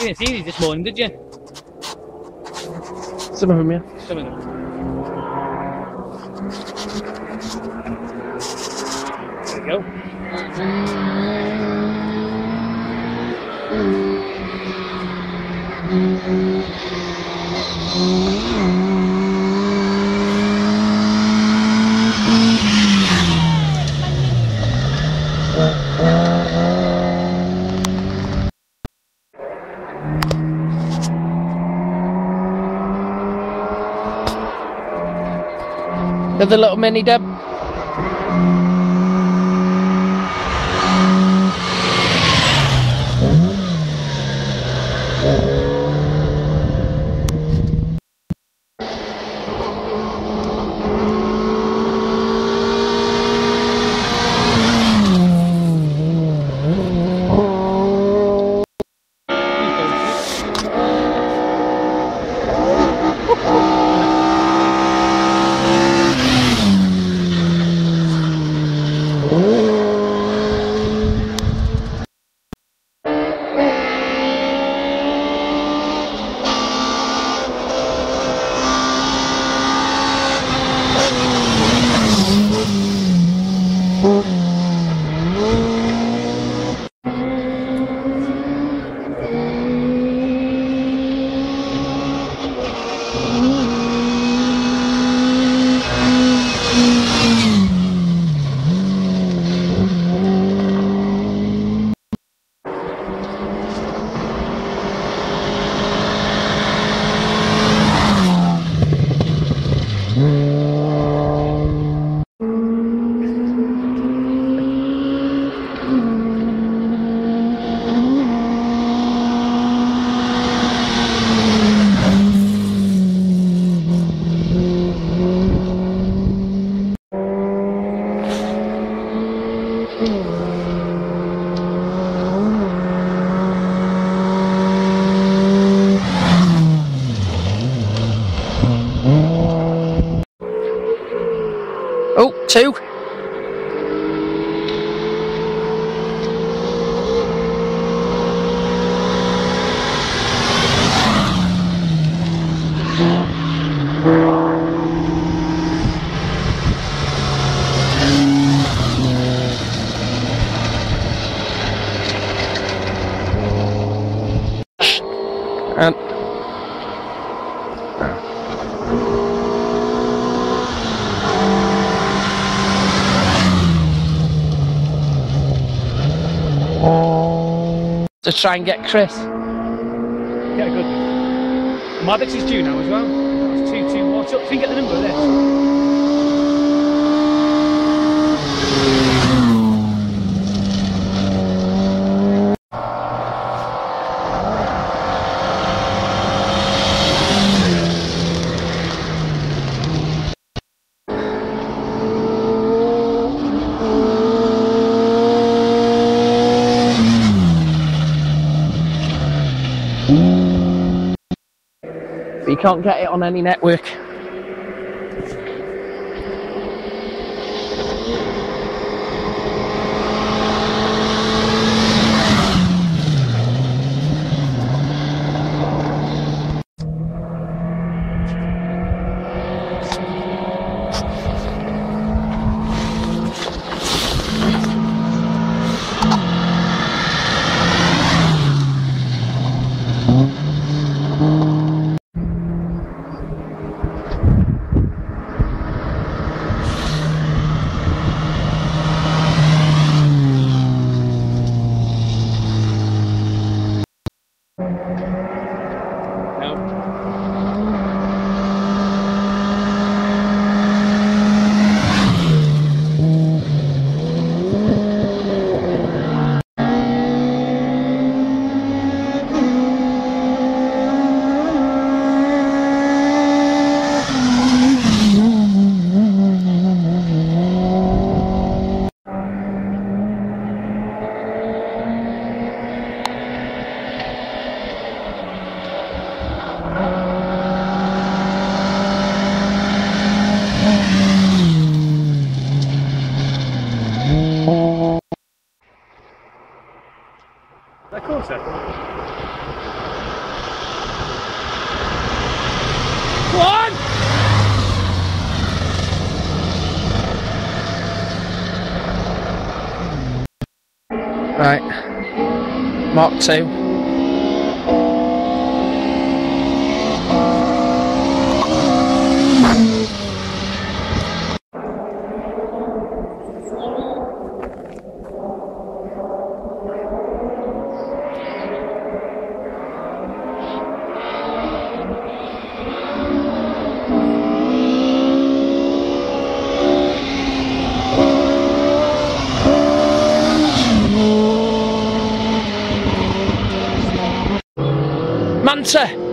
You didn't see these this morning, did you? Some of them, yeah. Some of them. There we go. They're the little mini Deb. Oh, two. And to try and get Chris. Get a good one. My bitch is due now as well. That's 221. So, can you get the number of this? Can't get it on any network. Right. Mark 2. Manta!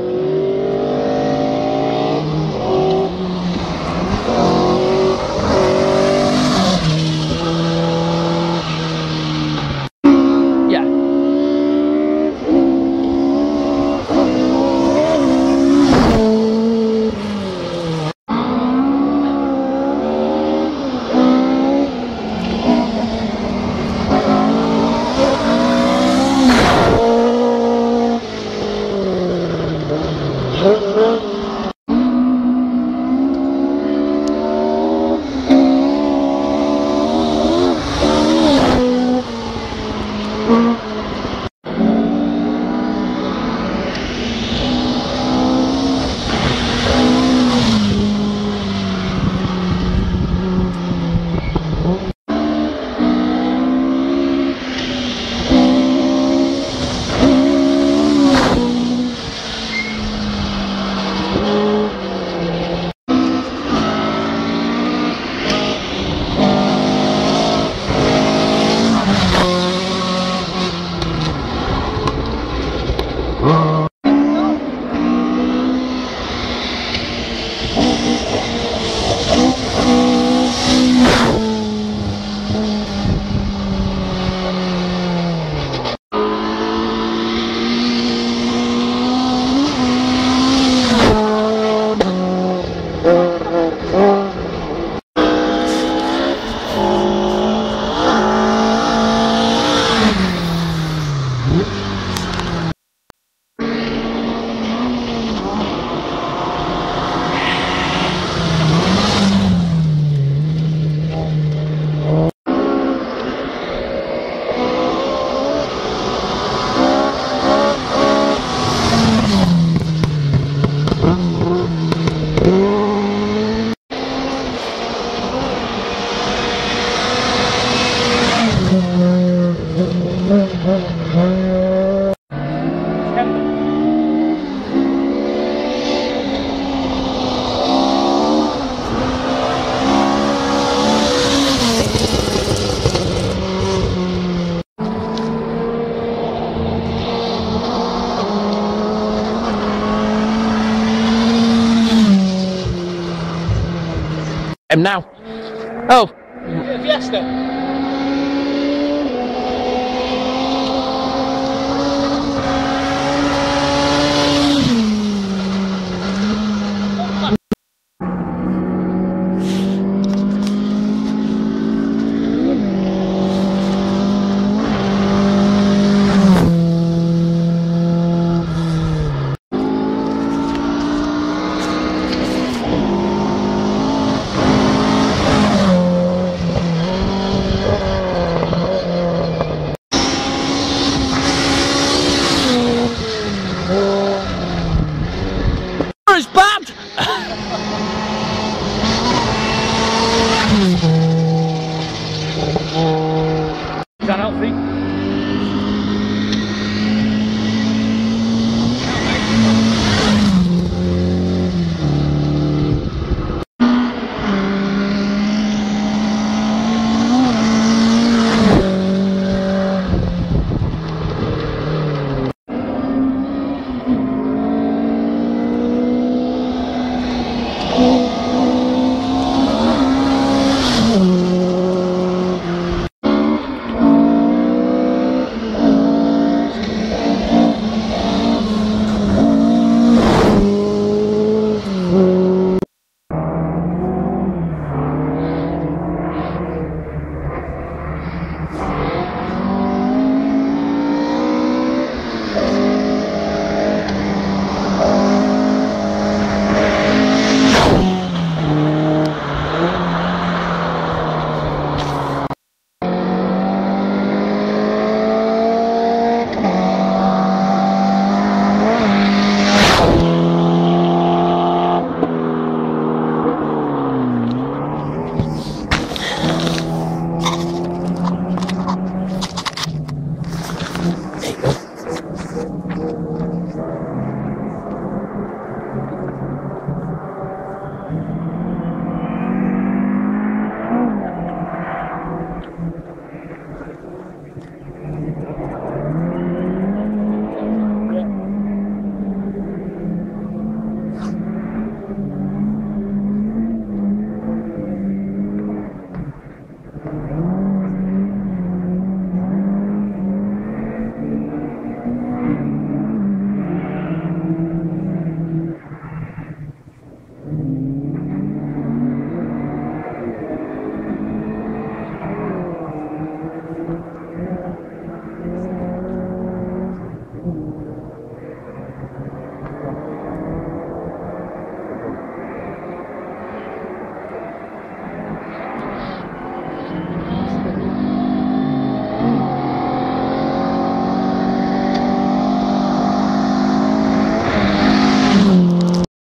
Now. Oh, Fiesta.